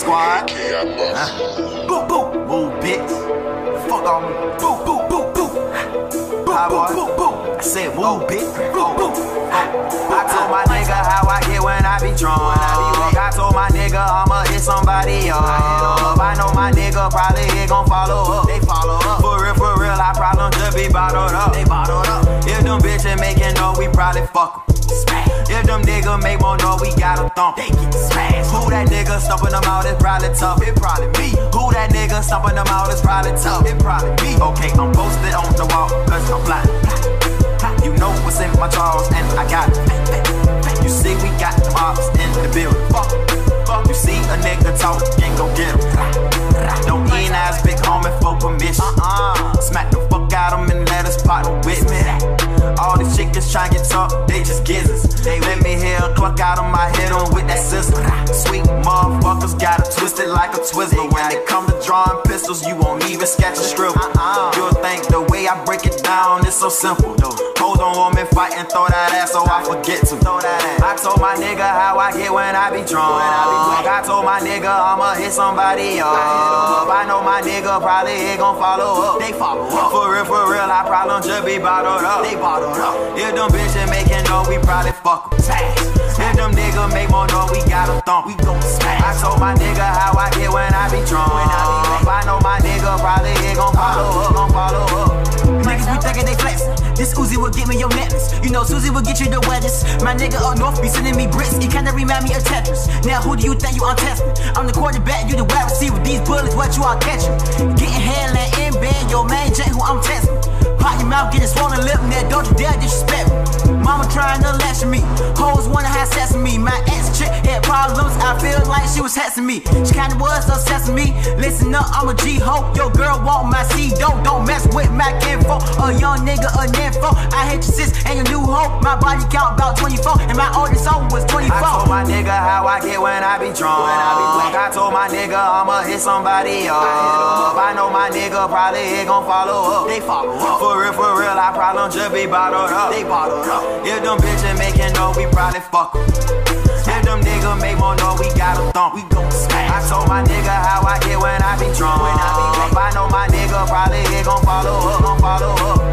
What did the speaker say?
squad. Huh? Boop, move, bitch. Fuck on me. Boop, boop, boop, boop. Hi, boy. Boop, I said move, oh. bitch. Boop, boop. I told my nigga how I get when I be drunk. I told my nigga I'ma hit somebody up. I know my nigga probably ain't gon' follow up. They follow up. For real, for real, I problem just be bottled up. They bottled up. If them bitches making no, we probably fuck 'em. Them niggas make more noise, we got a thump. They get smashed. Who that nigga stumping them out is probably tough. It probably me. Who that nigga stumping them out is probably tough. It probably me. Okay, I'm posted on the wall, cause I'm blind. You know what's in my drawers, and I got it. You see, we got them ops try get tough, they just gizzards. They let me hear a cluck out of my head on with that sizzle. Sweet motherfuckers got it twisted like a Twizzler. When it come to drawing pistols, you won't even sketch a scribble. Uh-uh. You'll think the way I break it so simple. Though. Hold on, woman, fight and throw that ass so I forget to. I told my nigga how I get when I be drunk. I told my nigga I'ma hit somebody up. I know my nigga probably ain't gon' follow up. They follow up. For real, for real, I problem just be bottled up. They bottled up. If them bitches making no, we probably fuck 'em. If them niggas make more no, we got a thump. We gon' smash. I told my nigga how I get when I be drunk. This Uzi will get me your necklace. You know Susie will get you the wettest. My nigga up north be sending me bricks. It kinda remind me of Tetris. Now who do you think you on testing? I'm the quarterback, you the wide receiver. These bullets, what you all catching? Getting headland in bed, your man J who I'm testing. Pop your mouth, get a swollen lip, now don't you dare disrespect. Mama trying to lash me. Hoes wanna have sex with me. My ex chick had problems. I feel like she was testing me. She kinda was obsessed with me. Listen up, I'm a G ho. Your girl want my C. Don't don't mess with my info. A young nigga, a nympho. I hit your sis and your new hoe. My body count about 24, and my oldest soul was 24. I told my nigga how I get when I be drunk. When I be drunk. I told my nigga I'ma hit somebody up. I know my nigga probably ain't gon' follow up. They follow up. For real, for real, I problem just be bottled up. They bottled up. If them bitches making no, we probably fuck 'em. If them niggas make more no, we got a thump. We gon' smash. I told my nigga how I get when I be drunk. When I, be I know my nigga probably ain't gon' follow up. Gon' follow up.